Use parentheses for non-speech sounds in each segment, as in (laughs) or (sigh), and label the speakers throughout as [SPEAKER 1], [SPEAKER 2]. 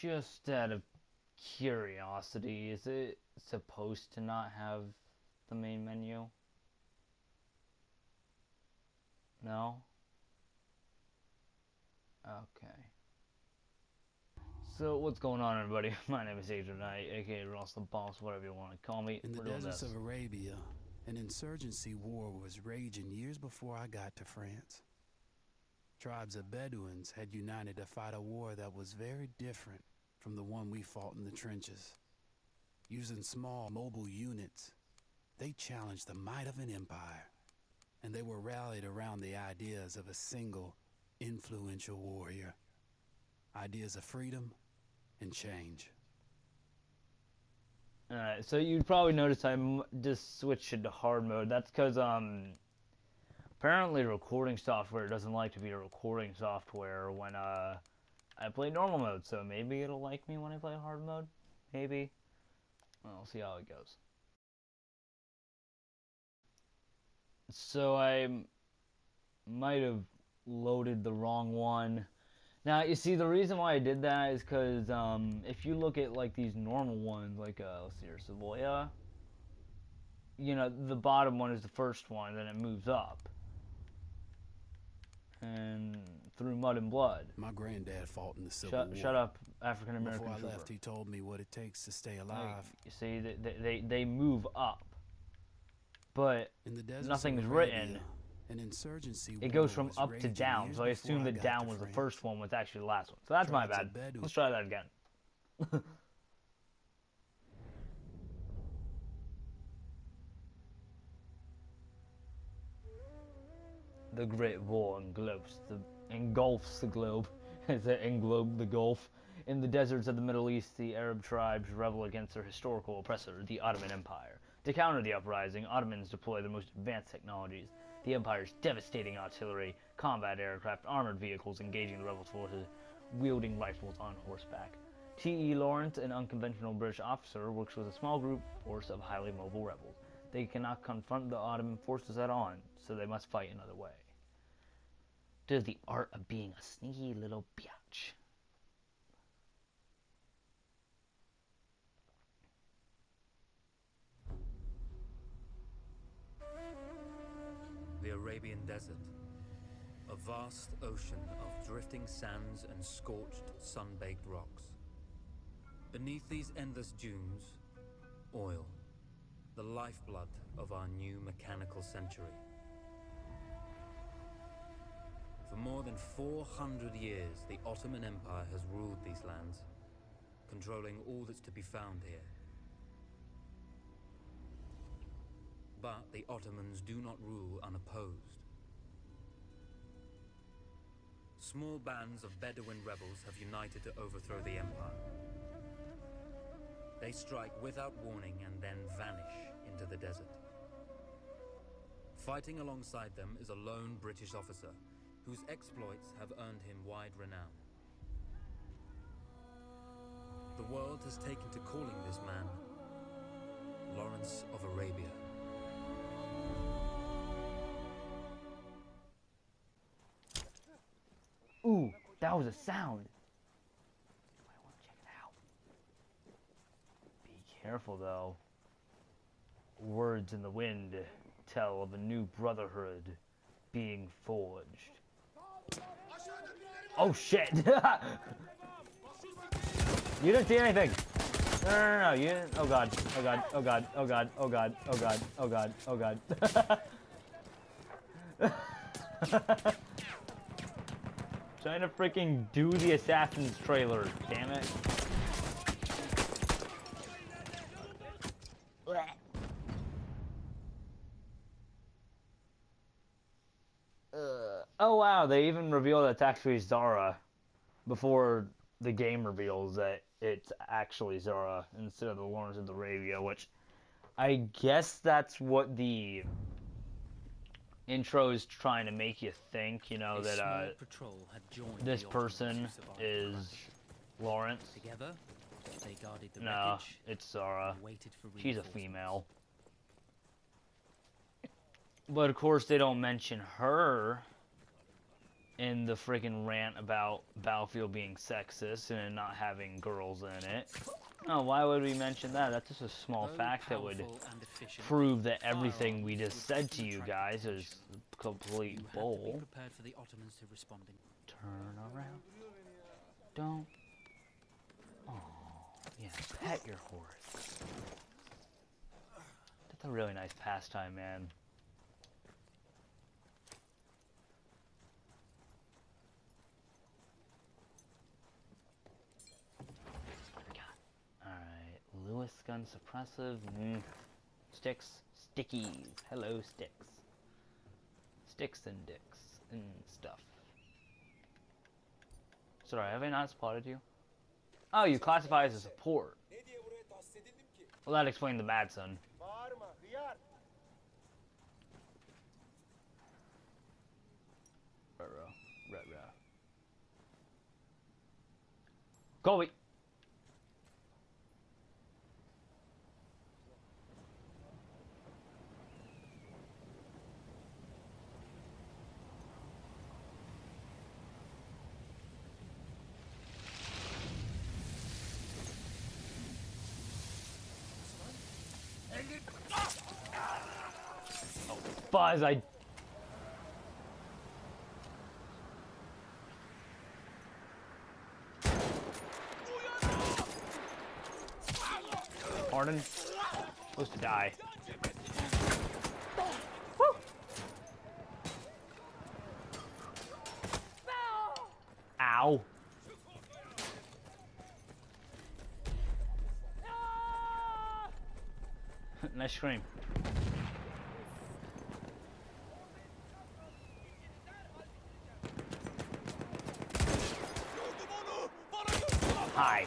[SPEAKER 1] Just out of curiosity, is it supposed to not have the main menu? No? Okay. So, what's going on, everybody? (laughs) My name is Adrian Knight, aka Ross the Boss, whatever you want to call me.
[SPEAKER 2] In the deserts of Arabia, an insurgency war was raging years before I got to France. Tribes of Bedouins had united to fight a war that was very different from the one we fought in the trenches. Using small, mobile units, they challenged the might of an empire, and they were rallied around the ideas of a single, influential warrior. Ideas of freedom and change.
[SPEAKER 1] Alright, so you'd probably notice I just switched it to hard mode. That's because, um, apparently recording software doesn't like to be a recording software when, uh, I play normal mode, so maybe it'll like me when I play hard mode. Maybe. Well, we'll see how it goes. So I might have loaded the wrong one. Now, you see, the reason why I did that is because um, if you look at like these normal ones, like uh, let's see here, Savoia, you know, the bottom one is the first one, then it moves up, and through mud and blood.
[SPEAKER 2] My granddad fought in the Civil
[SPEAKER 1] Shut,
[SPEAKER 2] War.
[SPEAKER 1] shut up, African American
[SPEAKER 2] Before I left, he told me what it takes to stay
[SPEAKER 1] Like,
[SPEAKER 2] alive.
[SPEAKER 1] you see, they, they they move up, but
[SPEAKER 2] In the deserts
[SPEAKER 1] nothing's written.
[SPEAKER 2] An insurgency
[SPEAKER 1] it goes from up to down. So I assume that down was the first one, was actually the last one. So that's my bad. Let's try that again. (laughs) the Great War engulfs the engulfs the globe. (laughs) As it englobe the Gulf. In the deserts of the Middle East, the Arab tribes rebel against their historical oppressor, the Ottoman Empire. To counter the uprising, Ottomans deploy their most advanced technologies. The empire's devastating artillery, combat aircraft, armored vehicles engaging the rebel forces, wielding rifles on horseback. T.E. Lawrence, an unconventional British officer, works with a small group force of highly mobile rebels. They cannot confront the Ottoman forces head on, so they must fight another way. Is the art of being a sneaky little biatch.
[SPEAKER 3] The Arabian Desert. A vast ocean of drifting sands and scorched, sun-baked rocks. Beneath these endless dunes, oil. The lifeblood of our new mechanical century. For more than 400 years, the Ottoman Empire has ruled these lands, controlling all that's to be found here. But the Ottomans do not rule unopposed. Small bands of Bedouin rebels have united to overthrow the empire. They strike without warning and then vanish into the desert. Fighting alongside them is a lone British officer whose exploits have earned him wide renown. The world has taken to calling this man Lawrence of Arabia.
[SPEAKER 1] Ooh, that was a sound. I want to check it out. Be careful though. Words in the wind tell of a new brotherhood being forged. Oh shit! (laughs) you didn't see anything! No, no, no, no, you didn't. Oh god, oh god, oh god, oh god, oh god, oh god, oh god, oh god. (laughs) Trying to freaking do the Assassin's trailer, damn it. Oh wow, they even reveal that it's actually Zara before the game reveals that it's actually Zara instead of the Lawrence of the Arabia, which I guess that's what the intro is trying to make you think, you know,
[SPEAKER 4] A
[SPEAKER 1] that uh,
[SPEAKER 4] patrol had joined
[SPEAKER 1] this person
[SPEAKER 4] to survive the
[SPEAKER 1] is. Lawrence.
[SPEAKER 4] Together, they guarded the
[SPEAKER 1] No,
[SPEAKER 4] wreckage
[SPEAKER 1] it's Zara. She's a female. But of course, they don't mention her in the freaking rant about Battlefield being sexist and not having girls in it. Oh, why would we mention that? That's just a small
[SPEAKER 3] Though
[SPEAKER 1] fact that would
[SPEAKER 3] powerful and efficient,
[SPEAKER 1] prove that everything we just said to you guys is complete
[SPEAKER 3] You have to be
[SPEAKER 1] bull.
[SPEAKER 3] for the Ottomans to respond in
[SPEAKER 1] Turn around. Don't. Oh, yeah, pet your horse. That's a really nice pastime, man. Alright, Lewis gun suppressive. Mm. Sticks. Stickies. Hello, sticks. Sticks and dicks and stuff. Sorry, have I not spotted you? Oh, you classify as a support. Well, that explained the bad son. Ruh-roh. Ruh-roh. Colby! Oh, Buzz, I Pardon? Supposed to die. (laughs) Nice scream. Hi.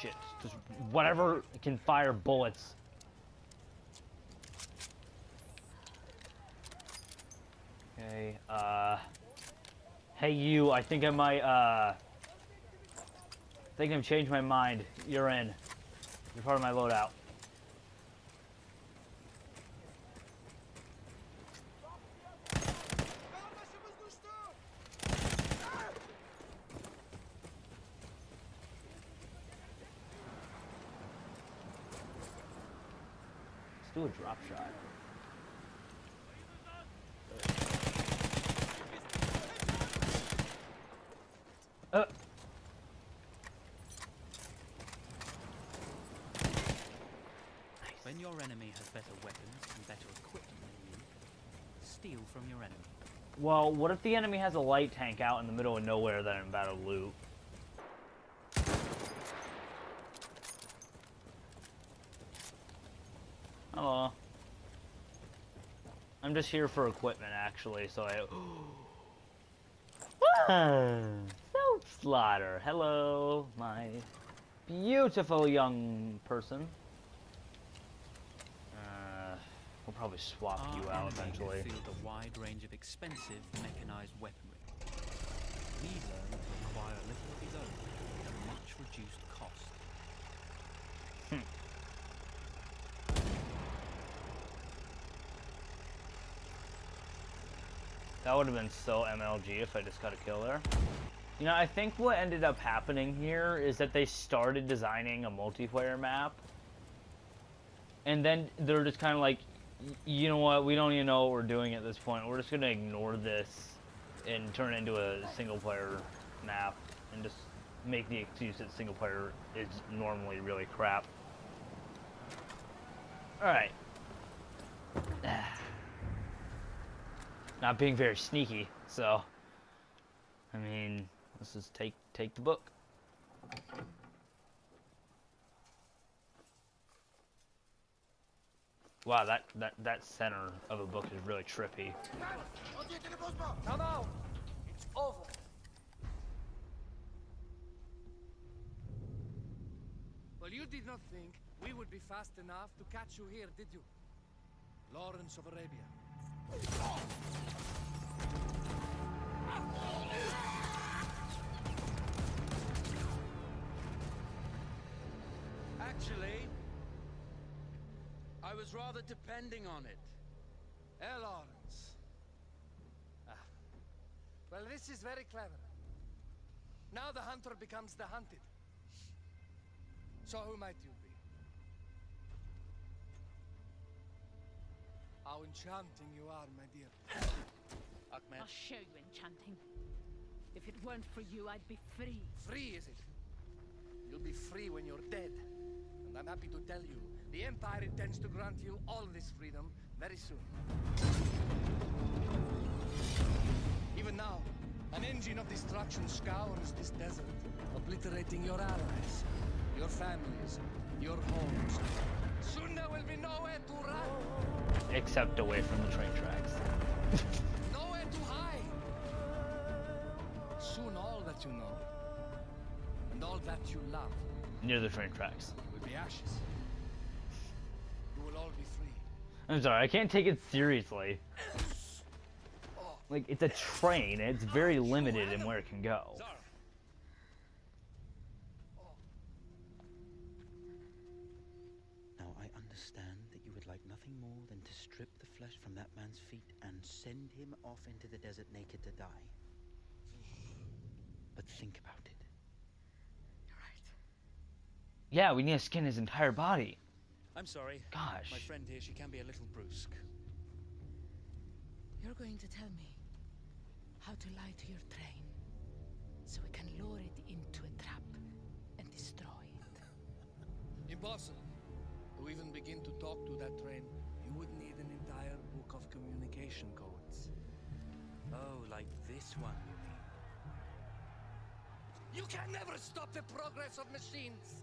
[SPEAKER 1] Shit. Just whatever can fire bullets. Okay, uh... Hey you, I think I might, uh... I think I've changed my mind. You're in. You're part of my loadout. Do a drop shot. Uh.
[SPEAKER 3] When your enemy has better weapons and better equipment than you, steal from your enemy.
[SPEAKER 1] Well, what if the enemy has a light tank out in the middle of nowhere that I'm about to loot? Hello. I'm just here for equipment, actually, so I... (gasps) (sighs) Self slaughter. Hello, my beautiful young person. Uh, we'll probably swap
[SPEAKER 3] Our
[SPEAKER 1] you out
[SPEAKER 3] enemy can
[SPEAKER 1] eventually.
[SPEAKER 3] field a wide range of expensive mechanized weaponry. We learn to acquire little of his own at a much reduced cost.
[SPEAKER 1] That would have been so MLG if I just got a kill there. You know, I think what ended up happening here is that they started designing a multiplayer map. And then they're just kind of like, you know what, we don't even know what we're doing at this point. We're just going to ignore this and turn it into a single player map and just make the excuse that single player is normally really crap. Alright. (sighs) not being very sneaky. So, I mean, let's just take take the book. Wow, that that that center of a book is really trippy.
[SPEAKER 5] It's over.
[SPEAKER 6] Well, you did not think we would be fast enough to catch you here, did you? Lawrence of Arabia.
[SPEAKER 7] Actually, I was rather depending on it.
[SPEAKER 6] Eh, Ah. Well, this is very clever. Now the hunter becomes the hunted. So who might How enchanting you are, my dear. Ahmed,
[SPEAKER 7] I'll show you enchanting. If it weren't for you, I'd be free.
[SPEAKER 6] free is it? You'll be free when you're dead. And I'm happy to tell you, the Empire intends to grant you all this freedom very soon. Even now, an engine of destruction scours this desert, obliterating your allies, your families, your homes. Soon there will be nowhere to run,
[SPEAKER 1] Except away from the train tracks.
[SPEAKER 6] nowhere to hide. Soon all that you know, and all that you love,
[SPEAKER 1] Near the train tracks.
[SPEAKER 6] will be ashes. You will all be free.
[SPEAKER 1] I'm sorry, I can't take it seriously. Like, it's a train, and it's very limited in where it can go.
[SPEAKER 8] Zara,
[SPEAKER 9] Now I understand that you would like nothing more than to strip the flesh from that man's feet and send him off into the desert naked to die. But think about it. You're right.
[SPEAKER 1] Yeah, we need to skin his entire body.
[SPEAKER 3] I'm sorry.
[SPEAKER 1] Gosh.
[SPEAKER 3] My friend here, she can be a little brusque.
[SPEAKER 7] You're going to tell me how to lie to your train so we can lure it into a trap and destroy it.
[SPEAKER 6] Impossible. To even begin to talk to that train, you would need an entire book of communication codes.
[SPEAKER 3] Oh, like this one, you mean?
[SPEAKER 6] You can never stop the progress of machines.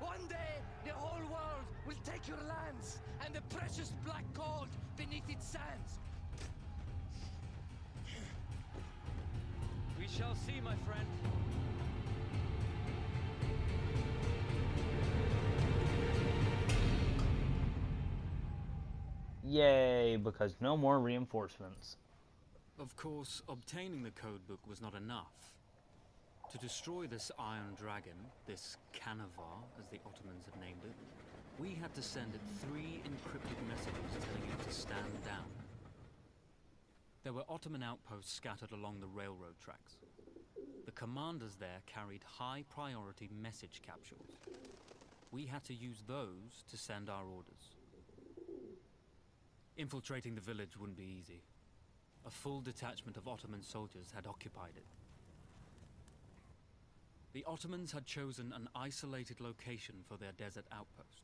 [SPEAKER 6] One day, the whole world will take your lands and the precious black gold beneath its sands.
[SPEAKER 3] We shall see, my friend.
[SPEAKER 1] Yay, because no more reinforcements.
[SPEAKER 3] Of course, obtaining the codebook was not enough. To destroy this Iron Dragon, this Canavar, as the Ottomans had named it, we had to send it three encrypted messages telling it to stand down. There were Ottoman outposts scattered along the railroad tracks. The commanders there carried high priority message capsules. We had to use those to send our orders. Infiltrating the village wouldn't be easy. A full detachment of Ottoman soldiers had occupied it. The Ottomans had chosen an isolated location for their desert outpost.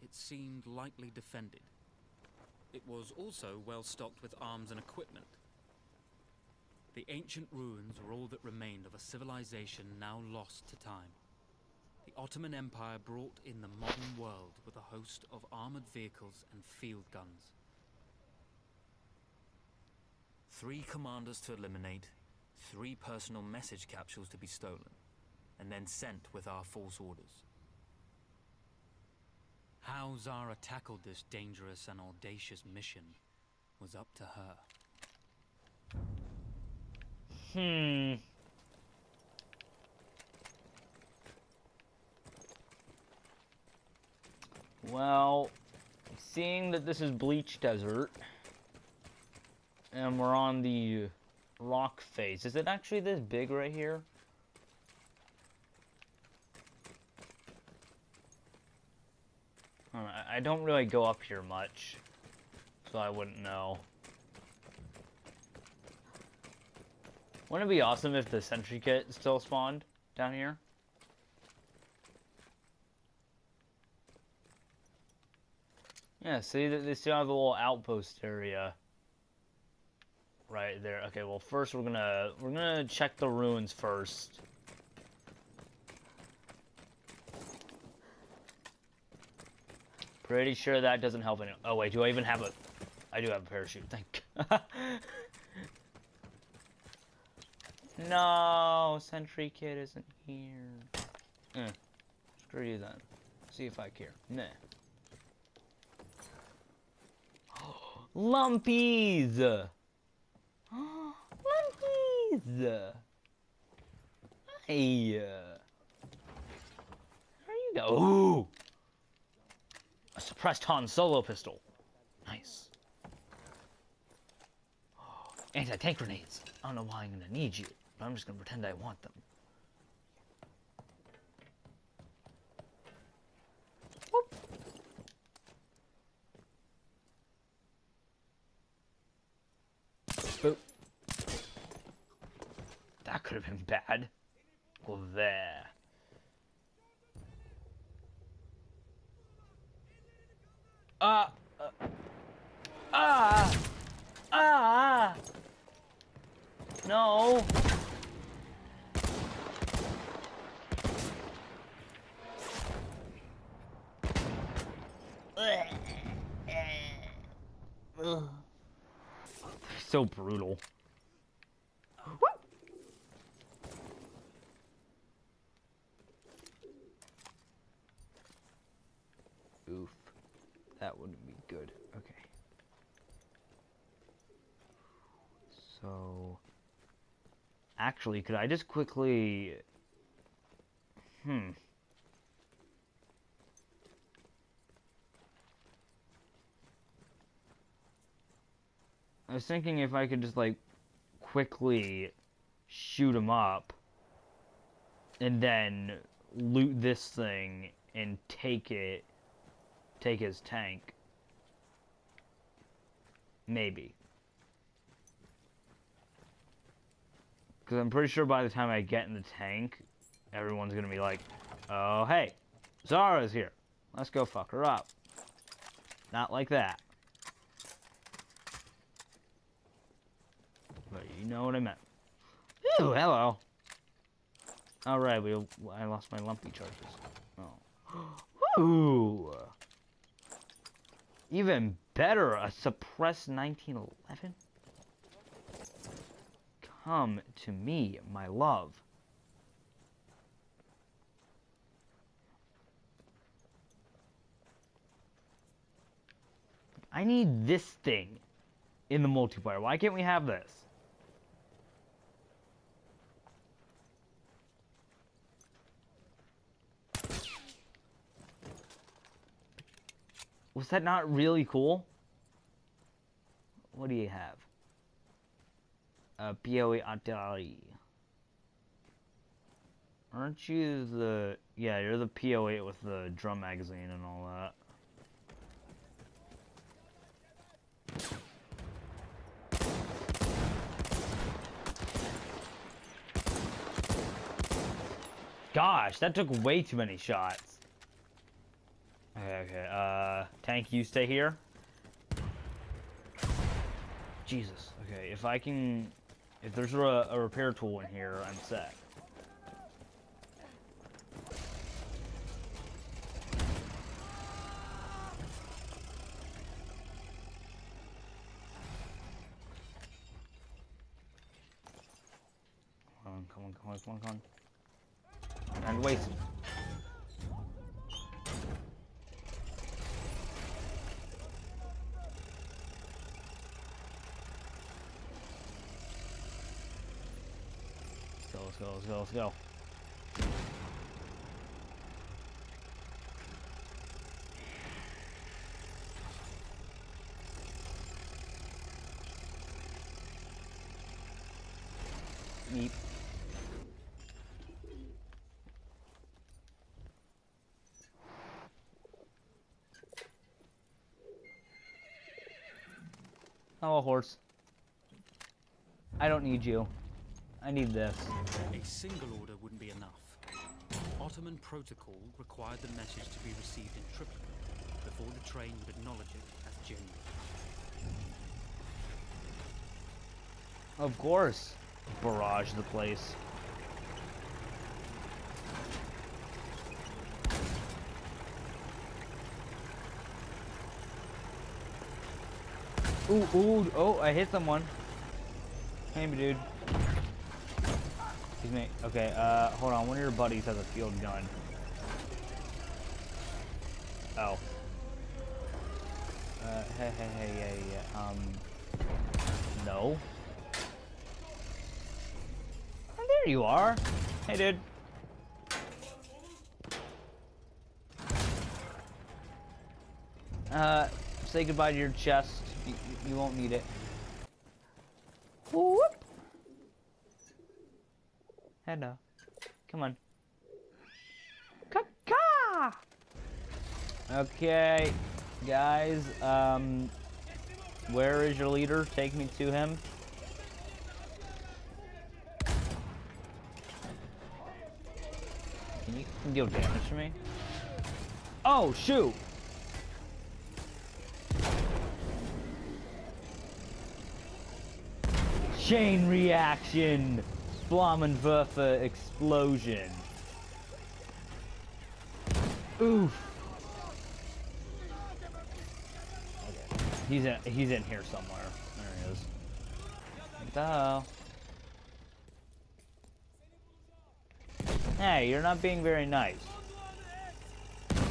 [SPEAKER 3] It seemed lightly defended. It was also well stocked with arms and equipment. The ancient ruins were all that remained of a civilization now lost to time. The Ottoman Empire brought in the modern world with a host of armored vehicles and field guns.
[SPEAKER 10] Three commanders to eliminate, three personal message capsules to be stolen, and then sent with our false orders.
[SPEAKER 3] How Zara tackled this dangerous and audacious mission was up to her.
[SPEAKER 1] Hmm. Well, seeing that this is Bleach Desert, and we're on the rock face, is it actually this big right here? I don't really go up here much, so I wouldn't know. Wouldn't it be awesome if the sentry kit still spawned down here? Yeah, see, they still have a little outpost area right there. Okay, well, first we're gonna we're gonna check the ruins first. Pretty sure that doesn't help any. Oh wait, do I even have a? I do have a parachute. Thank. (laughs) no, Sentry Kit isn't here. Eh, screw you then. See if I care. Nah. Lumpies! (gasps) Lumpies! Hey! There you go. Ooh! A suppressed Han Solo pistol. Nice. (gasps) Anti-tank grenades. I don't know why I'm gonna need you, but I'm just gonna pretend I want them. Whoop. Boop. That could have been bad. Well, there. Ah! Uh, ah! Ah! No! So brutal. Oof. That wouldn't be good. Okay. So... Actually, could I just quickly... Hmm. I was thinking if I could just, like, quickly shoot him up and then loot this thing and take it take his tank. Maybe. Because I'm pretty sure by the time I get in the tank, everyone's going to be like, oh, hey, Zara's here. Let's go fuck her up. Not like that. But you know what I meant. Ooh, hello. Alright, we I lost my lumpy charges. Oh. (gasps) Ooh. Even better, a suppressed 1911? Come to me, my love. I need this thing in the multiplayer. Why can't we have this? Was that not really cool? What do you have? Uh, Atari. Aren't you the... Yeah, you're the PO8 with the drum magazine and all that. Gosh, that took way too many shots. Okay, okay, uh, tank, you stay here. Jesus, okay, if I can, if there's a, a repair tool in here, I'm set. Come on, come on, come on, come on, come on. And wait. Let's go, let's go, let's go. Meep. Oh, a horse. I don't need you. I need this.
[SPEAKER 3] A single order wouldn't be enough. Ottoman protocol required the message to be received in triplicate before the train would acknowledge it as genuine.
[SPEAKER 1] Of course. Barrage the place. Ooh, ooh, oh, I hit someone. Hey, dude. Excuse me. Okay, uh, hold on. One of your buddies has a field gun. Oh. Uh, hey, hey, hey, hey, yeah, um... No? Oh, there you are. Hey, dude. Uh, say goodbye to your chest. You, you won't need it. Hello. Come on. Caca! Okay, guys, um, where is your leader? Take me to him. Can you deal damage to me? Oh, shoot! Chain reaction! Flammenwerfer explosion. Oof. He's in he's in here somewhere. There he is. Hey, you're not being very nice.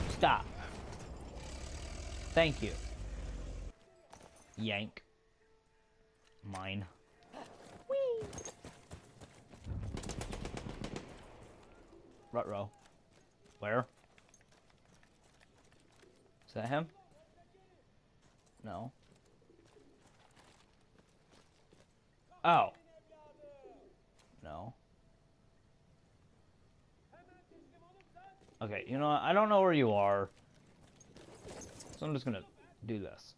[SPEAKER 1] Stop. Thank you. Yank. Mine. Rutro. Where? Is that him? No. Oh. No. Okay, you know what? I don't know where you are. So I'm just gonna do this.